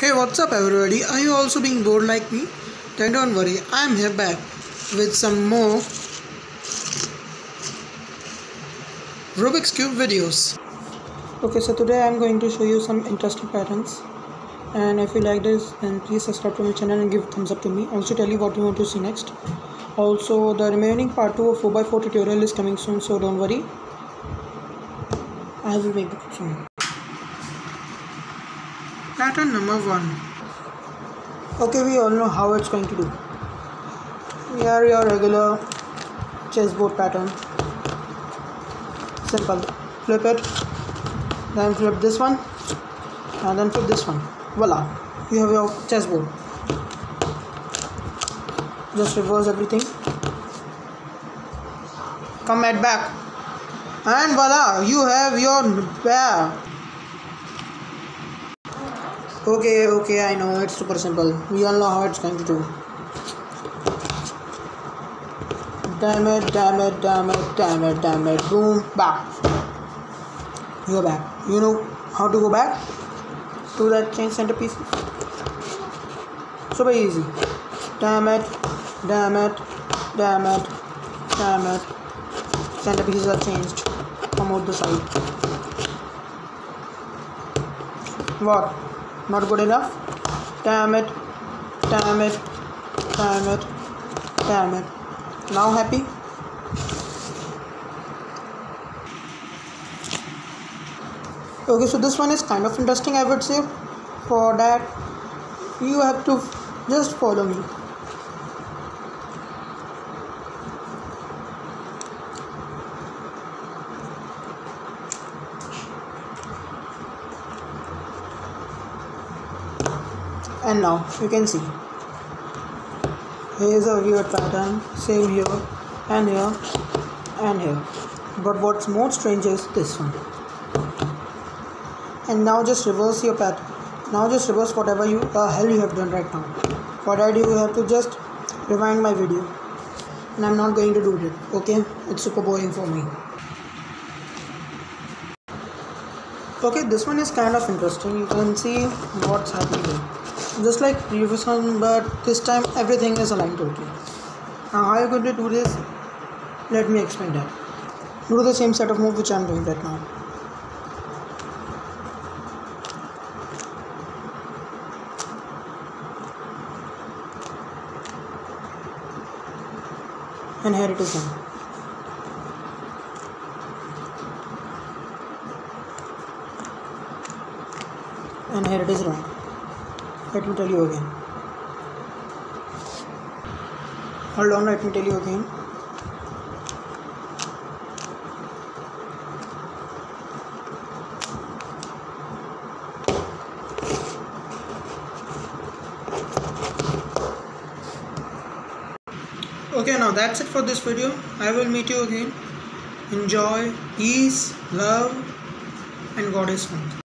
Hey, what's up, everybody? Are you also being bored like me? Then don't worry, I'm here back with some more Rubik's Cube videos. Okay, so today I'm going to show you some interesting patterns. And if you like this, then please subscribe to my channel and give thumbs up to me. Also, tell you what you want to see next. Also, the remaining part 2 of 4x4 tutorial is coming soon, so don't worry. I will make it soon. Pattern number 1 Okay, we all know how it's going to do. Here your regular chessboard pattern. Simple. Flip it, then flip this one, and then flip this one. Voila, you have your chessboard. Just reverse everything. Come at back, and voila, you have your bear. Okay, okay, I know it's super simple. We all know how it's going to do. Damn it, damn it, damn it, damn it, damn it. Boom, back. You're back. You know how to go back to that change centerpiece? Super easy. Damn it, damn it, damn it, damn it. Centerpieces are changed. Come out the side. What? Not good enough? Damn it, damn it, damn it, damn it. Now happy? Okay, so this one is kind of interesting, I would say. For that, you have to just follow me. And now you can see. Here is a weird pattern same here and here and here. But what's more strange is this one. And now just reverse your pattern. Now just reverse whatever you the uh, hell you have done right now. For that you have to just rewind my video. And I'm not going to do it okay? It's super boring for me okay this one is kind of interesting. You can see what's happening here. Just like previous one but this time everything is aligned totally. Now how are you going to do this? Let me explain that. Do the same set of move which i'm doing right now. And here it is done and here it is wrong let me tell you again. Hold on let me tell you again. Okay now that's it for this video. I will meet you again. Enjoy peace love and god is fun